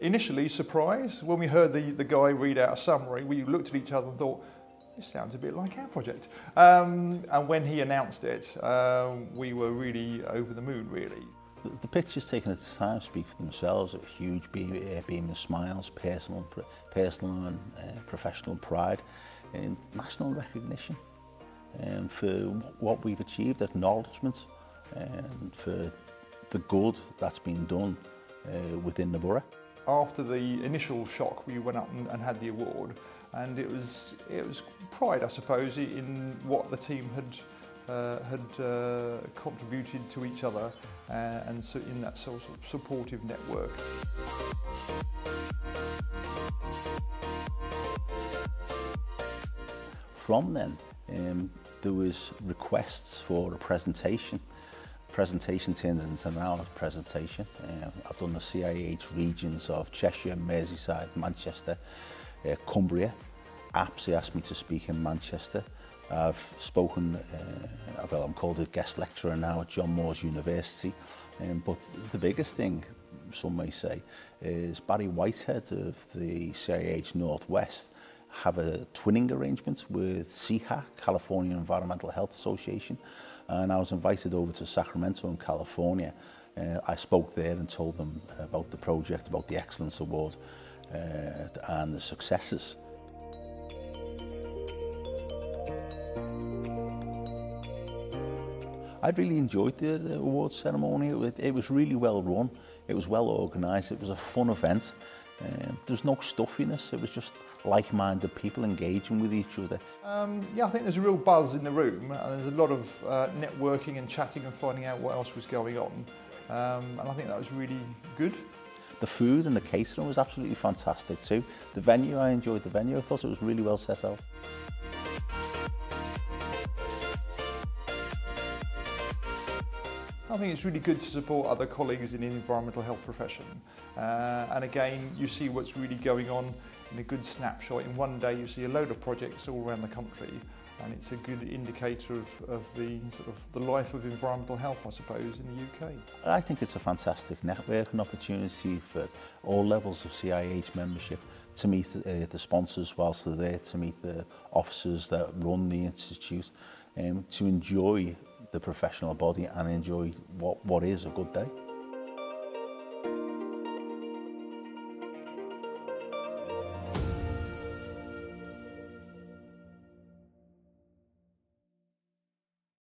initially surprised when we heard the, the guy read out a summary. We looked at each other and thought, this sounds a bit like our project. Um, and when he announced it, uh, we were really over the moon, really. The pictures taken at the time speak for themselves. A huge beam, beam of smiles, personal, personal and uh, professional pride, and national recognition um, for what we've achieved, acknowledgement, and for the good that's been done uh, within the borough. After the initial shock, we went up and, and had the award, and it was it was pride, I suppose, in what the team had uh, had uh, contributed to each other uh, and so in that sort of supportive network. From then, um, there was requests for a presentation. Presentation turns into an hour presentation. Um, I've done the CIEH regions of Cheshire, Merseyside, Manchester, uh, Cumbria. APSE asked me to speak in Manchester. I've spoken, uh, well, I'm called a guest lecturer now at John Moores University, um, but the biggest thing, some may say, is Barry Whitehead of the CIEH Northwest have a twinning arrangement with CEHA, California Environmental Health Association, and I was invited over to Sacramento in California. Uh, I spoke there and told them about the project, about the Excellence Award uh, and the successes. I really enjoyed the, the award ceremony. It, it was really well run. It was well organised. It was a fun event. Um, there's no stuffiness. It was just like-minded people engaging with each other. Um, yeah, I think there's a real buzz in the room. And there's a lot of uh, networking and chatting and finding out what else was going on. Um, and I think that was really good. The food and the catering was absolutely fantastic too. The venue, I enjoyed the venue. I thought it was really well set out. I think it's really good to support other colleagues in the environmental health profession. Uh, and again, you see what's really going on in a good snapshot. In one day, you see a load of projects all around the country, and it's a good indicator of, of the sort of the life of environmental health, I suppose, in the UK. I think it's a fantastic networking opportunity for all levels of CIEH membership to meet uh, the sponsors whilst they're there, to meet the officers that run the institute, um, to enjoy the professional body and enjoy what, what is a good day.